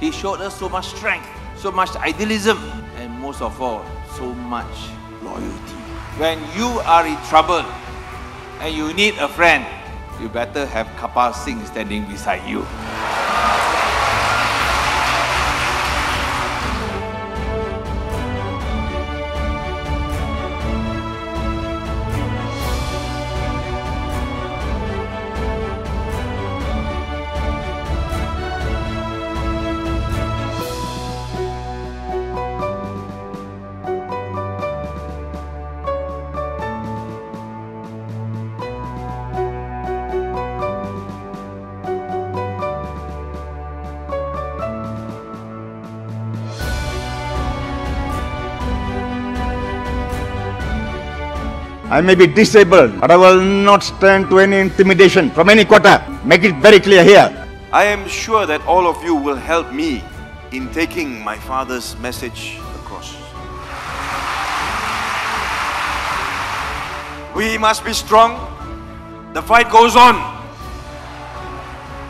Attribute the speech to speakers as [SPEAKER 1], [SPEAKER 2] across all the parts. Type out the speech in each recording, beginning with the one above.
[SPEAKER 1] He showed us so much strength, so much idealism, and most of all, so much loyalty. When you are in trouble and you need a friend, you better have Karpal Singh standing beside you.
[SPEAKER 2] I may be disabled, but I will not stand to any intimidation from any quarter. Make it very clear here.
[SPEAKER 3] I am sure that all of you will help me in taking my father's message across. We must be strong. The fight goes on.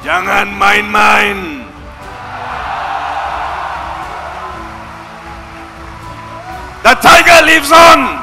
[SPEAKER 3] Jangan main-main. The tiger lives on.